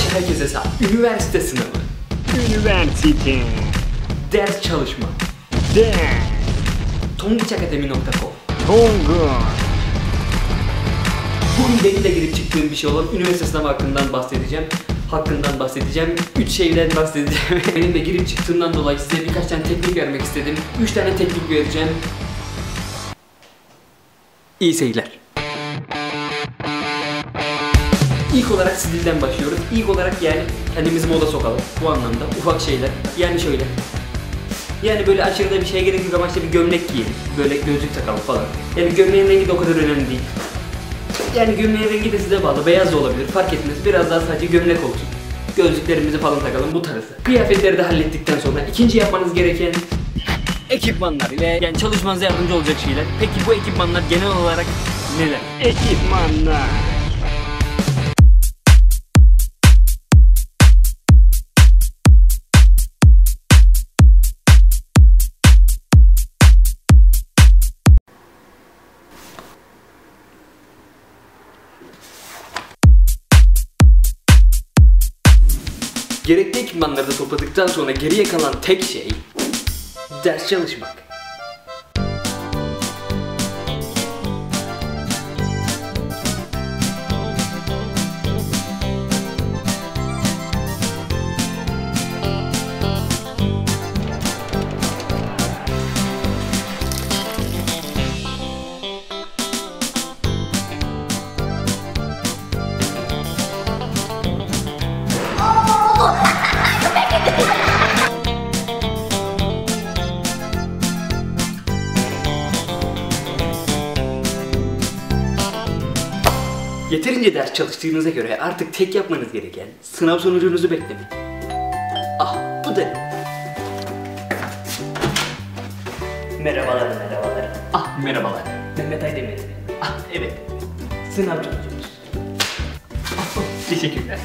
başı herkese sağ. Üniversite sınavı. Üniversite. Ders çalışma. Ders. Tonguçakademi.com Tonguç. Bugün benim de girip çıktığım bir şey olan üniversite sınavı hakkından bahsedeceğim. Hakkından bahsedeceğim. Üç şeyden bahsedeceğim. benim de girip çıktığımdan dolayı size birkaç tane teknik vermek istedim. Üç tane teknik vereceğim. İyi seyirler. İlk olarak stilden başlıyoruz. İlk olarak yani kendimizi moda sokalım. Bu anlamda ufak şeyler. Yani şöyle. Yani böyle aşırı da bir şeye gerek yok ama işte bir gömlek giyelim. Böyle gözlük takalım falan. Yani gömleğin rengi de o kadar önemli değil. Yani gömleğin rengi de size bağlı. Beyaz da olabilir. Fark etmez. Biraz daha sadece gömlek olsun. Gözlüklerimizi falan takalım bu tarzı. Kıyafetleri de hallettikten sonra ikinci yapmanız gereken ekipmanlar ile yani çalışmanıza yardımcı olacak şeyler. Peki bu ekipmanlar genel olarak neler? Ekipmanlar. Gerekli ekipmanları da topladıktan sonra geriye kalan tek şey ders çalışmak. Yeterince ders çalıştığınıza göre artık tek yapmanız gereken sınav sonucunuzu beklemek. Ah bu da? Merhabalar merhabalar. Ah merhabalar. Mehmet Aydemir. Ah evet. Sınav sonucumuz. Ah, teşekkürler.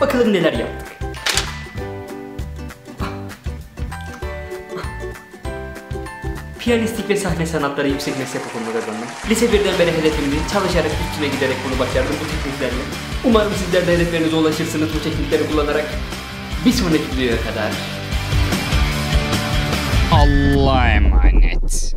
Bakalım neler yaptık. Piyanistlik ve sahne sanatları yüksek meslek okulunu kazandım. Lise birden beri hedefimdi. Çalışarak üstüne giderek bunu başardım bu tekniklerle. Umarım sizler de hedeflerinize ulaşırsınız bu teknikleri kullanarak. Bir sonraki videoya kadar Allah'a emanet.